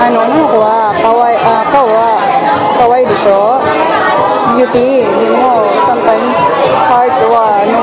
あの女の子はかわいあ顔は可愛いでしょ beauty でも sometimes heart は no?